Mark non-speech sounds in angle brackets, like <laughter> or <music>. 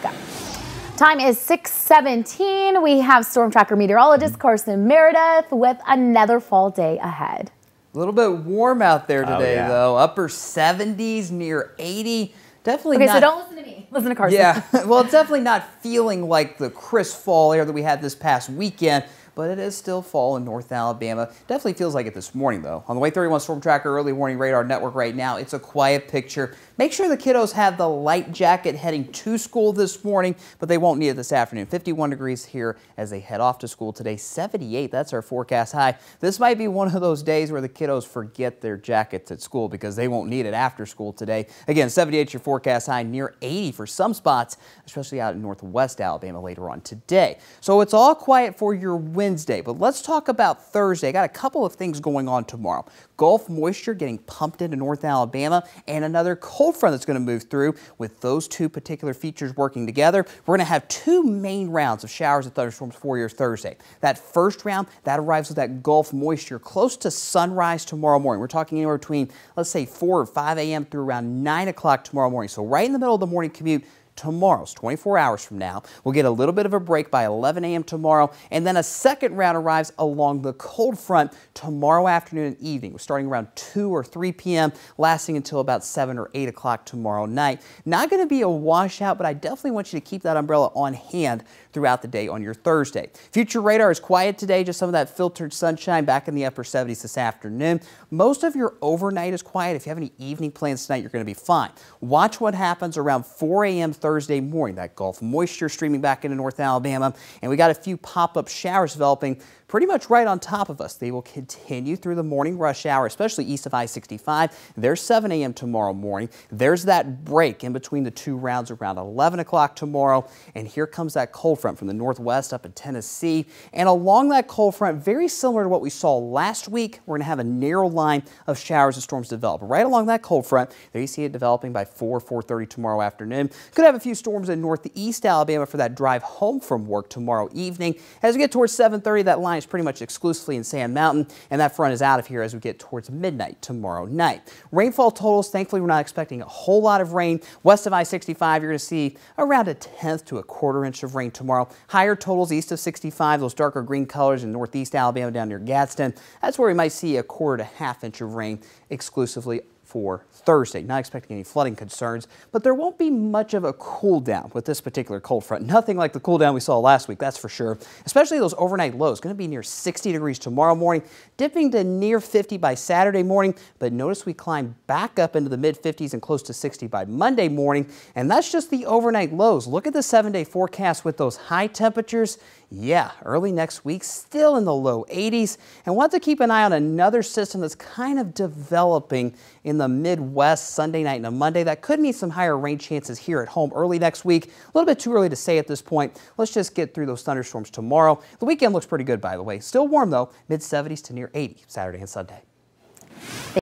go. Time is 617. We have storm tracker meteorologist mm-hmm. Carson Meredith with another fall day ahead. A little bit warm out there Oh, today, yeah. though. Upper 70s, near 80. Definitely Okay, not. so don't listen to me. <laughs> Listen to Carson. Yeah, <laughs> well, definitely not feeling like the crisp fall air that we had this past weekend, but it is still fall in North Alabama. Definitely feels like it this morning, though. On the WAAY 31 Storm Tracker Early Warning Radar Network right now, it's a quiet picture. Make sure the kiddos have the light jacket heading to school this morning, but they won't need it this afternoon. 51 degrees here as they head off to school today. 78, that's our forecast high. This might be one of those days where the kiddos forget their jackets at school because they won't need it after school today. Again, 78 your forecast high, near 80 for some spots, especially out in northwest Alabama later on today. So it's all quiet for your Wednesday, but let's talk about Thursday. I got a couple of things going on tomorrow. Gulf moisture getting pumped into North Alabama and another cold front that's going to move through with those two particular features working together. We're going to have two main rounds of showers and thunderstorms for your Thursday. That first round, that arrives with that Gulf moisture close to sunrise tomorrow morning. We're talking anywhere between, let's say, 4 or 5 a.m. through around 9 o'clock tomorrow morning. So right in the middle of the morning commute, tomorrow's 24 hours from now. We'll get a little bit of a break by 11 a.m. tomorrow, and then a second round arrives along the cold front tomorrow afternoon and evening. We're starting around 2 or 3 p.m., lasting until about 7 or 8 o'clock tomorrow night. Not going to be a washout, but I definitely want you to keep that umbrella on hand throughout the day on your Thursday. Future radar is quiet today, just some of that filtered sunshine back in the upper 70s this afternoon. Most of your overnight is quiet. If you have any evening plans tonight, you're going to be fine. Watch what happens around 4 a.m. Thursday morning. That Gulf moisture streaming back into North Alabama, and we got a few pop-up showers developing pretty much right on top of us. They will continue through the morning rush hour, especially east of I-65. There's 7 a.m. tomorrow morning. There's that break in between the two rounds around 11 o'clock tomorrow. And here comes that cold front from the northwest up in Tennessee. And along that cold front, very similar to what we saw last week, we're going to have a narrow line of showers and storms develop. Right along that cold front, there you see it developing by 4, 4.30 tomorrow afternoon. Could have a few storms in northeast Alabama for that drive home from work tomorrow evening. As we get towards 7.30, that line is pretty much exclusively in Sand Mountain, and that front is out of here as we get towards midnight tomorrow night. Rainfall totals, thankfully, we're not expecting a whole lot of rain. West of I-65, you're going to see around a tenth to a quarter inch of rain tomorrow. Higher totals east of 65, those darker green colors in northeast Alabama down near Gadsden. That's where we might see a quarter to half inch of rain exclusively for Thursday. Not expecting any flooding concerns, but there won't be much of a cool down with this particular cold front. Nothing like the cool down we saw last week, that's for sure. Especially those overnight lows. Going to be near 60 degrees tomorrow morning, dipping to near 50 by Saturday morning. But notice we climb back up into the mid 50s and close to 60 by Monday morning. And that's just the overnight lows. Look at the seven day forecast with those high temperatures. Yeah, early next week, still in the low 80s. And we'll to keep an eye on another system that's kind of developing in the Midwest Sunday night and a Monday. That could mean some higher rain chances here at home early next week. A little bit too early to say at this point. Let's just get through those thunderstorms tomorrow. The weekend looks pretty good, by the way. Still warm, though, mid 70s to near 80 Saturday and Sunday.